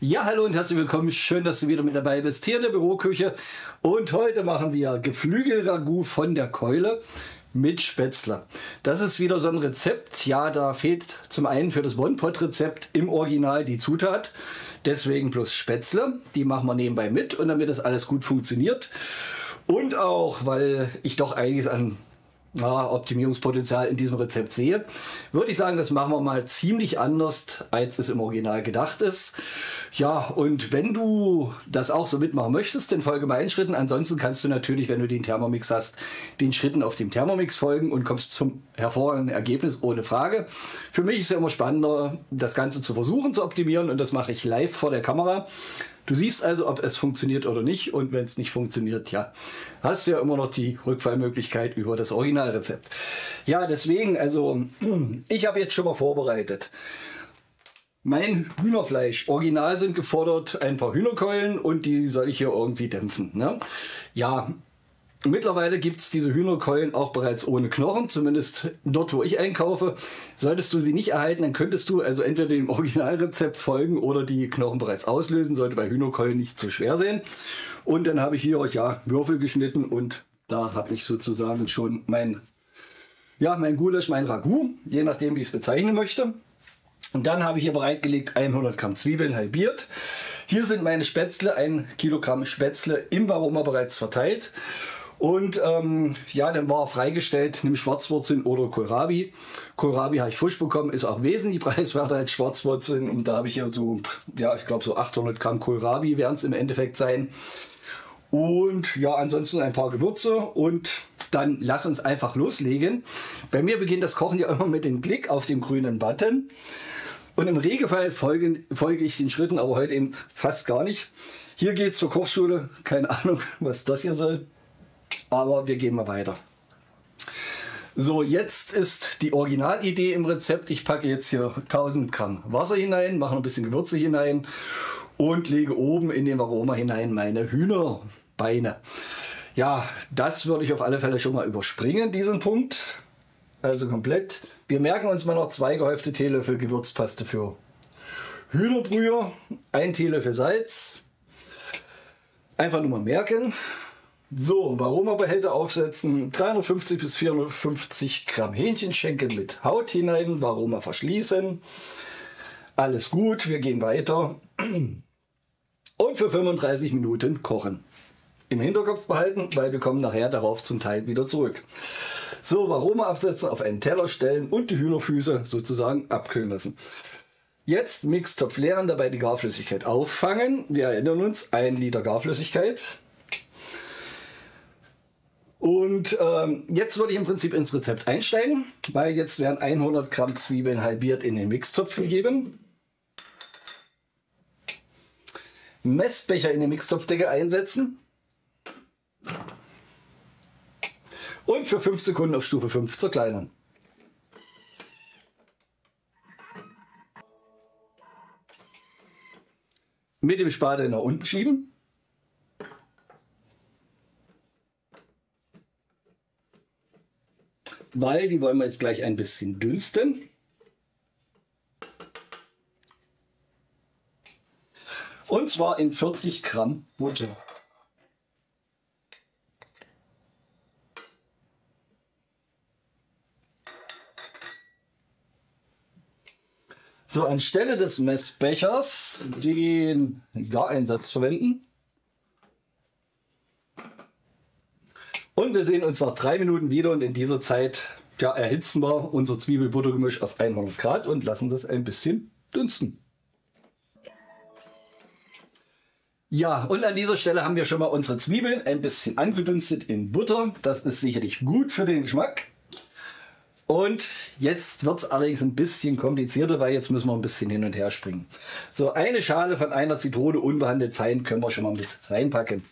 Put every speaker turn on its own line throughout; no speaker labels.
Ja, hallo und herzlich willkommen. Schön, dass du wieder mit dabei bist hier in der Büroküche. Und heute machen wir Geflügelragout von der Keule mit Spätzle. Das ist wieder so ein Rezept. Ja, da fehlt zum einen für das One-Pot-Rezept im Original die Zutat. Deswegen plus Spätzle. Die machen wir nebenbei mit und damit das alles gut funktioniert. Und auch, weil ich doch einiges an Optimierungspotenzial in diesem Rezept sehe, würde ich sagen, das machen wir mal ziemlich anders, als es im Original gedacht ist. Ja, und wenn du das auch so mitmachen möchtest, dann folge meinen Schritten. Ansonsten kannst du natürlich, wenn du den Thermomix hast, den Schritten auf dem Thermomix folgen und kommst zum hervorragenden Ergebnis ohne Frage. Für mich ist es immer spannender, das Ganze zu versuchen zu optimieren und das mache ich live vor der Kamera. Du siehst also, ob es funktioniert oder nicht. Und wenn es nicht funktioniert, ja, hast du ja immer noch die Rückfallmöglichkeit über das Originalrezept. Ja, deswegen, also ich habe jetzt schon mal vorbereitet. Mein Hühnerfleisch. Original sind gefordert ein paar Hühnerkeulen und die soll ich hier irgendwie dämpfen. Ne? Ja, Mittlerweile gibt es diese Hühnerkeulen auch bereits ohne Knochen, zumindest dort, wo ich einkaufe. Solltest du sie nicht erhalten, dann könntest du also entweder dem Originalrezept folgen oder die Knochen bereits auslösen. Sollte bei Hühnerkeulen nicht zu schwer sein. Und dann habe ich hier ja Würfel geschnitten und da habe ich sozusagen schon mein, ja, mein Gulasch, mein Ragout, je nachdem, wie ich es bezeichnen möchte. Und dann habe ich hier bereitgelegt 100 Gramm Zwiebeln halbiert. Hier sind meine Spätzle, ein Kilogramm Spätzle im Varoma bereits verteilt. Und ähm, ja, dann war er freigestellt, nimm Schwarzwurzeln oder Kohlrabi. Kohlrabi habe ich frisch bekommen, ist auch wesentlich preiswerter als Schwarzwurzeln. Und da habe ich hier so, ja, ich glaube so 800 Gramm Kohlrabi werden es im Endeffekt sein. Und ja, ansonsten ein paar Gewürze und dann lass uns einfach loslegen. Bei mir beginnt das Kochen ja immer mit dem Klick auf den grünen Button. Und im Regelfall folge, folge ich den Schritten, aber heute eben fast gar nicht. Hier geht es zur Kochschule. Keine Ahnung, was das hier soll. Aber wir gehen mal weiter. So, jetzt ist die Originalidee im Rezept. Ich packe jetzt hier 1000 Gramm Wasser hinein, mache ein bisschen Gewürze hinein und lege oben in den Aroma hinein meine Hühnerbeine. Ja, das würde ich auf alle Fälle schon mal überspringen, diesen Punkt. Also komplett. Wir merken uns mal noch zwei gehäufte Teelöffel Gewürzpaste für Hühnerbrühe, ein Teelöffel Salz. Einfach nur mal merken. So, Varoma-Behälter aufsetzen, 350 bis 450 Gramm Hähnchenschenkel mit Haut hinein, Varoma verschließen. Alles gut, wir gehen weiter. Und für 35 Minuten kochen. Im Hinterkopf behalten, weil wir kommen nachher darauf zum Teil wieder zurück. So, Varoma absetzen, auf einen Teller stellen und die Hühnerfüße sozusagen abkühlen lassen. Jetzt Mixtopf leeren, dabei die Garflüssigkeit auffangen. Wir erinnern uns, ein Liter Garflüssigkeit. Und ähm, jetzt würde ich im Prinzip ins Rezept einsteigen, weil jetzt werden 100 Gramm Zwiebeln halbiert in den Mixtopf gegeben. Messbecher in den Mixtopfdeckel einsetzen. Und für 5 Sekunden auf Stufe 5 zerkleinern. Mit dem Spatel nach unten schieben. Weil die wollen wir jetzt gleich ein bisschen dünsten. Und zwar in 40 Gramm Butter. So, anstelle des Messbechers den Gareinsatz verwenden. Und wir sehen uns nach drei Minuten wieder und in dieser Zeit ja, erhitzen wir unser Zwiebelbuttergemisch auf 100 Grad und lassen das ein bisschen dünsten. Ja, und an dieser Stelle haben wir schon mal unsere Zwiebeln ein bisschen angedünstet in Butter. Das ist sicherlich gut für den Geschmack. Und jetzt wird es allerdings ein bisschen komplizierter, weil jetzt müssen wir ein bisschen hin und her springen. So, eine Schale von einer Zitrone unbehandelt fein können wir schon mal mit reinpacken.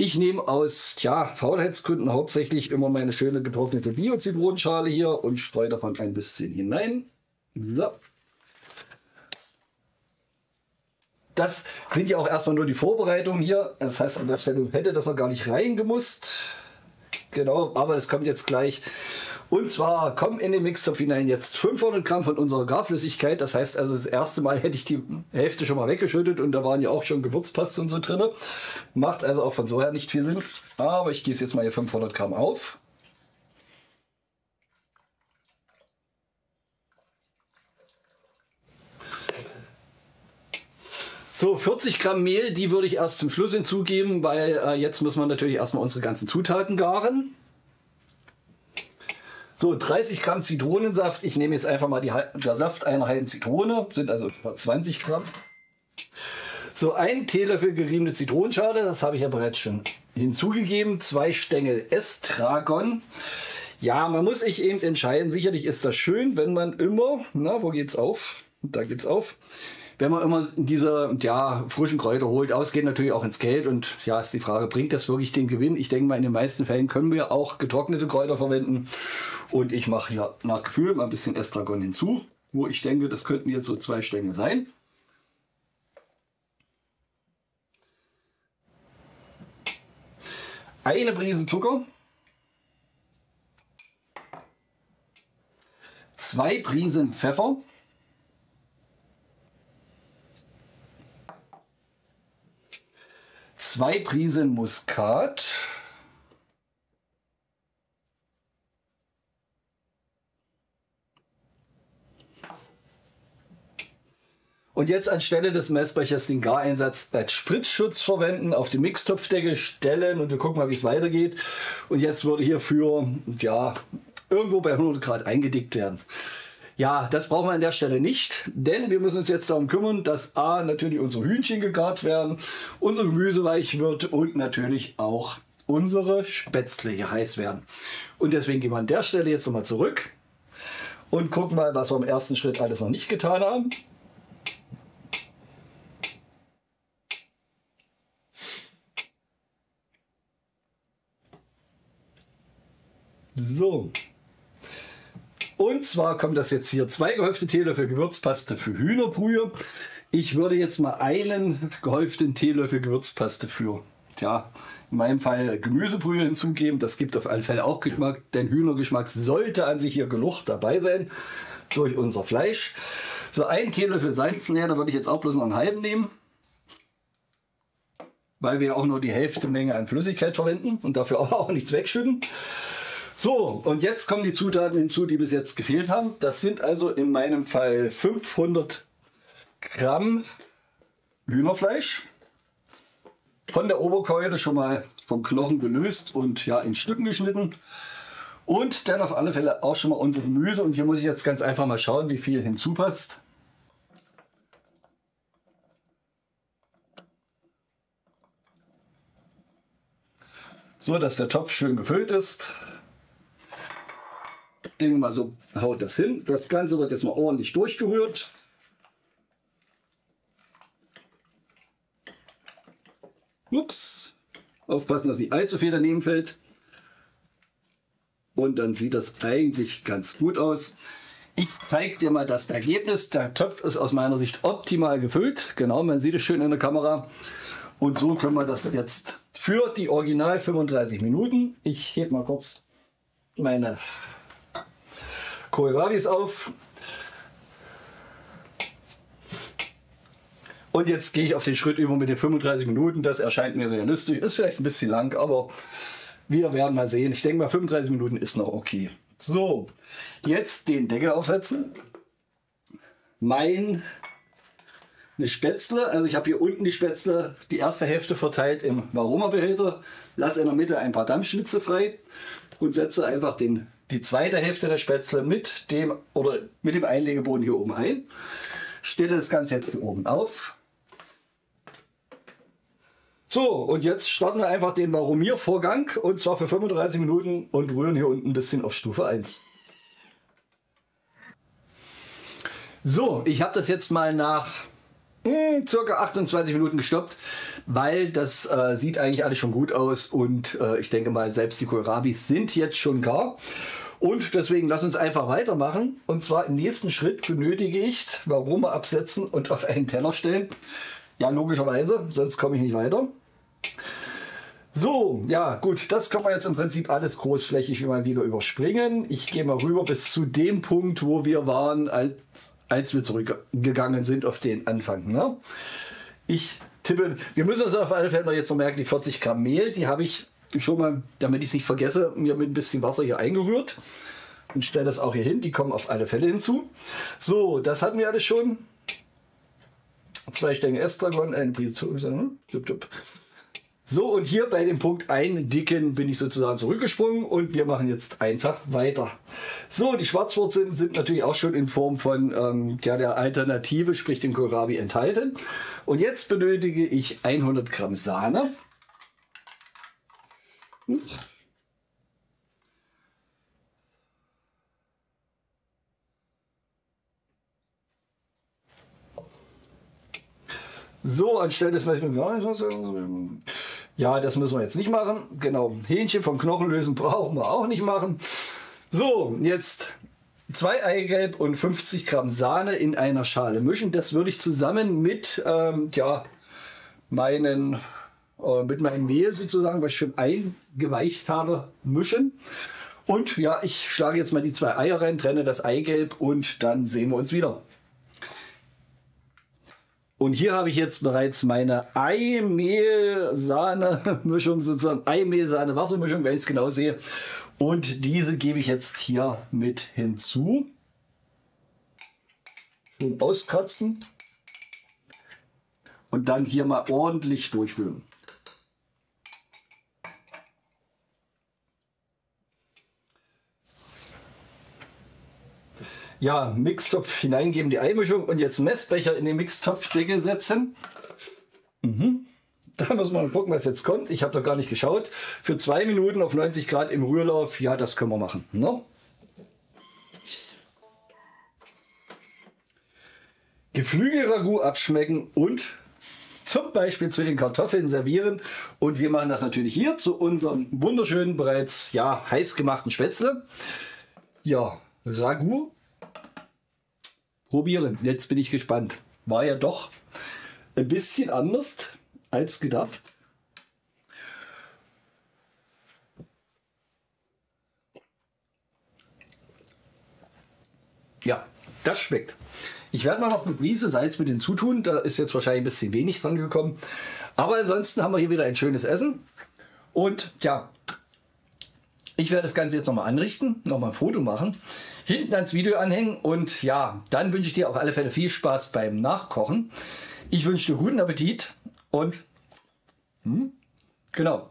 Ich nehme aus ja, Faulheitsgründen hauptsächlich immer meine schöne getrocknete Bio-Zitronenschale hier und streue davon ein bisschen hinein. So. Das sind ja auch erstmal nur die Vorbereitungen hier. Das heißt, an der Stelle hätte das noch gar nicht reingemusst. Genau, aber es kommt jetzt gleich Und zwar kommen in den Mixtopf hinein jetzt 500 Gramm von unserer Garflüssigkeit. Das heißt also, das erste Mal hätte ich die Hälfte schon mal weggeschüttet und da waren ja auch schon Gewürzpaste und so drin. Macht also auch von so her nicht viel Sinn. Aber ich gieße jetzt mal hier 500 Gramm auf. So, 40 Gramm Mehl, die würde ich erst zum Schluss hinzugeben, weil äh, jetzt müssen wir natürlich erstmal unsere ganzen Zutaten garen. So, 30 Gramm Zitronensaft. Ich nehme jetzt einfach mal die, der Saft einer halben Zitrone, sind also etwa 20 Gramm. So, ein Teelöffel geriebene Zitronenschale, das habe ich ja bereits schon hinzugegeben. Zwei Stängel Estragon. Ja, man muss sich eben entscheiden. Sicherlich ist das schön, wenn man immer, na, wo geht's auf? Da geht's auf wenn man immer diese ja, frischen Kräuter holt, ausgeht natürlich auch ins Geld. Und ja, ist die Frage, bringt das wirklich den Gewinn? Ich denke mal, in den meisten Fällen können wir auch getrocknete Kräuter verwenden. Und ich mache hier nach Gefühl mal ein bisschen Estragon hinzu, wo ich denke, das könnten jetzt so zwei Stängel sein. Eine Prise Zucker. Zwei Prisen Pfeffer. Zwei Prisen Muskat. Und jetzt anstelle des Messbechers den Gareinsatz als Spritzschutz verwenden, auf die Mixtopfdecke stellen und wir gucken mal, wie es weitergeht. Und jetzt würde hierfür ja, irgendwo bei 100 Grad eingedickt werden. Ja, das brauchen wir an der Stelle nicht, denn wir müssen uns jetzt darum kümmern, dass A, natürlich unsere Hühnchen gegart werden, unser Gemüse weich wird und natürlich auch unsere Spätzle hier heiß werden. Und deswegen gehen wir an der Stelle jetzt nochmal zurück und gucken mal, was wir im ersten Schritt alles noch nicht getan haben. So, und zwar kommt das jetzt hier zwei gehäufte Teelöffel Gewürzpaste für Hühnerbrühe. Ich würde jetzt mal einen gehäuften Teelöffel Gewürzpaste für, ja, in meinem Fall Gemüsebrühe hinzugeben. Das gibt auf alle Fälle auch Geschmack, denn Hühnergeschmack sollte an sich hier genug dabei sein durch unser Fleisch. So ein Teelöffel Salz leer, da würde ich jetzt auch bloß noch einen halben nehmen weil wir auch nur die Hälfte Menge an Flüssigkeit verwenden und dafür auch nichts wegschütten. So, und jetzt kommen die Zutaten hinzu, die bis jetzt gefehlt haben. Das sind also in meinem Fall 500 Gramm Hühnerfleisch. Von der Oberkeule schon mal vom Knochen gelöst und ja in Stücken geschnitten. Und dann auf alle Fälle auch schon mal unser Gemüse. Und hier muss ich jetzt ganz einfach mal schauen, wie viel hinzupasst. So, dass der Topf schön gefüllt ist denke mal so, haut das hin. Das Ganze wird jetzt mal ordentlich durchgerührt. Ups. Aufpassen, dass nicht allzu viel daneben fällt. Und dann sieht das eigentlich ganz gut aus. Ich zeige dir mal das Ergebnis. Der Topf ist aus meiner Sicht optimal gefüllt. Genau, man sieht es schön in der Kamera. Und so können wir das jetzt für die Original 35 Minuten. Ich hebe mal kurz meine Kohlravis auf. Und jetzt gehe ich auf den Schritt über mit den 35 Minuten. Das erscheint mir realistisch. Ist vielleicht ein bisschen lang, aber wir werden mal sehen. Ich denke mal 35 Minuten ist noch okay. So, jetzt den Deckel aufsetzen. Mein eine Spätzle, also ich habe hier unten die Spätzle, die erste Hälfte verteilt im Varoma-Behälter, lasse in der Mitte ein paar Dampfschnitze frei und setze einfach den die zweite Hälfte der Spätzle mit dem oder mit dem Einlegeboden hier oben ein. Stelle das Ganze jetzt hier oben auf. So, und jetzt starten wir einfach den Varomiervorgang und zwar für 35 Minuten und rühren hier unten ein bisschen auf Stufe 1. So, ich habe das jetzt mal nach hm, circa 28 Minuten gestoppt, weil das äh, sieht eigentlich alles schon gut aus und äh, ich denke mal, selbst die Kohlrabis sind jetzt schon gar. Und deswegen lass uns einfach weitermachen. Und zwar im nächsten Schritt benötige ich warum absetzen und auf einen Teller stellen. Ja, logischerweise, sonst komme ich nicht weiter. So, ja, gut, das können wir jetzt im Prinzip alles großflächig mal wieder überspringen. Ich gehe mal rüber bis zu dem Punkt, wo wir waren, als, als wir zurückgegangen sind auf den Anfang. Ne? Ich tippe, wir müssen uns auf alle Fälle jetzt noch merken, die 40 Gramm Mehl, die habe ich schon mal, damit ich es nicht vergesse, mir mit ein bisschen Wasser hier eingerührt und stelle das auch hier hin. Die kommen auf alle Fälle hinzu. So, das hatten wir alles schon. Zwei Stängel Estragon, eine Prise Zucker. So, und hier bei dem Punkt eindicken bin ich sozusagen zurückgesprungen und wir machen jetzt einfach weiter. So, die Schwarzwurzeln sind natürlich auch schon in Form von ähm, ja, der Alternative, sprich dem Kohlrabi, enthalten. Und jetzt benötige ich 100 Gramm Sahne. So, anstelle des ja, das müssen wir jetzt nicht machen. Genau, Hähnchen vom Knochen lösen brauchen wir auch nicht machen. So, jetzt zwei Eigelb und 50 Gramm Sahne in einer Schale mischen. Das würde ich zusammen mit ähm, ja, meinen äh, mit meinem Mehl sozusagen, was ich schon eingeweicht habe, mischen. Und ja, ich schlage jetzt mal die zwei Eier rein, trenne das Eigelb und dann sehen wir uns wieder. Und hier habe ich jetzt bereits meine Eimehl-Sahne-Mischung, sozusagen Eimehl-Sahne-Wassermischung, wenn ich es genau sehe. Und diese gebe ich jetzt hier mit hinzu. Schön auskratzen. Und dann hier mal ordentlich durchwühlen. Ja, Mixtopf hineingeben, die Eimischung und jetzt Messbecher in den Mixtopfdeckel setzen. Mhm. Da muss man gucken, was jetzt kommt. Ich habe doch gar nicht geschaut. Für zwei Minuten auf 90 Grad im Rührlauf, ja, das können wir machen. Ne? Geflügelragout abschmecken und zum Beispiel zu den Kartoffeln servieren. Und wir machen das natürlich hier zu unserem wunderschönen, bereits ja, heiß gemachten Spätzle. Ja, Ragout probieren. Jetzt bin ich gespannt. War ja doch ein bisschen anders als gedacht. Ja, das schmeckt. Ich werde mal noch eine Prise Salz mit hinzutun. Da ist jetzt wahrscheinlich ein bisschen wenig dran gekommen. Aber ansonsten haben wir hier wieder ein schönes Essen. Und ja, ich werde das Ganze jetzt nochmal anrichten, nochmal ein Foto machen, hinten ans Video anhängen und ja, dann wünsche ich dir auf alle Fälle viel Spaß beim Nachkochen. Ich wünsche dir guten Appetit und hm, genau.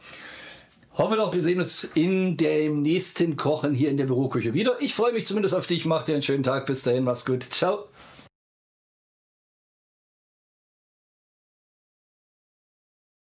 Hoffe doch, wir sehen uns in dem nächsten Kochen hier in der Büroküche wieder. Ich freue mich zumindest auf dich. Mach dir einen schönen Tag. Bis dahin, mach's gut. Ciao.